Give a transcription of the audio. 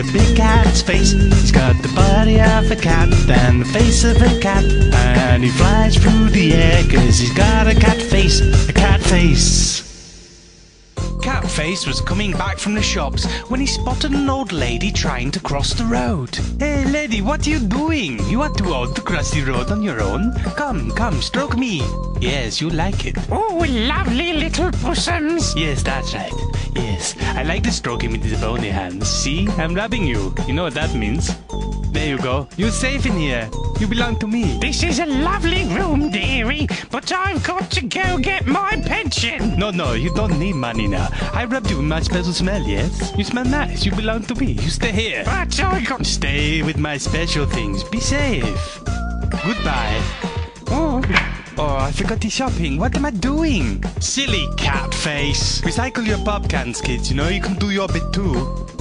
a big cat's face. He's got the body of a cat and the face of a cat. And he flies through the air cause he's got a cat face, a cat face. Catface was coming back from the shops when he spotted an old lady trying to cross the road. Hey lady, what are you doing? You are too old to cross the road on your own. Come, come, stroke me. Yes, you like it. Oh, lovely little possums. Yes, that's right. Yes, I like stroke him with his bony hands. See, I'm rubbing you. You know what that means. There you go. You're safe in here. You belong to me. This is a lovely room, dearie, but I've got to go get my pension. No, no, you don't need money now. I rubbed you with my special smell, yes? You smell nice. You belong to me. You stay here. But I got... Stay with my special things. Be safe. Goodbye. Oh, Oh, I forgot the shopping. What am I doing? Silly cat face. Recycle your pop cans, kids. You know, you can do your bit too.